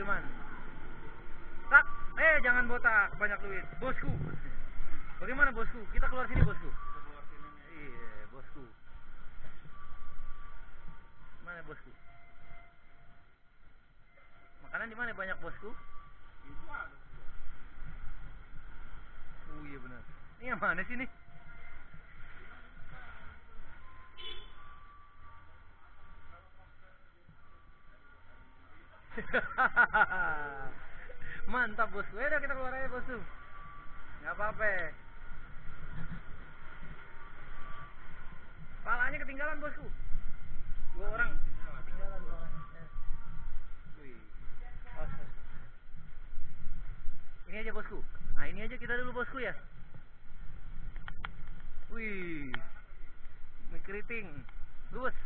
Sudirman. Sudirman. Tak, eh jangan botak, banyak duit. Bosku. Bagaimana bosku? Kita keluar sini bosku. Iya, bosku. Mana bosku? Makanan di mana banyak bosku? Oh iya benar. Ini yang mana sih nih? Mantap bosku. Ya kita keluar aja bosku. Nggak apa-apa. Palanya ketinggalan bosku. Dua orang. Ketinggalan dua orang. Ini aja bosku. Nah ini aja kita dulu bosku ya. Wih. Mie keriting. Luwes.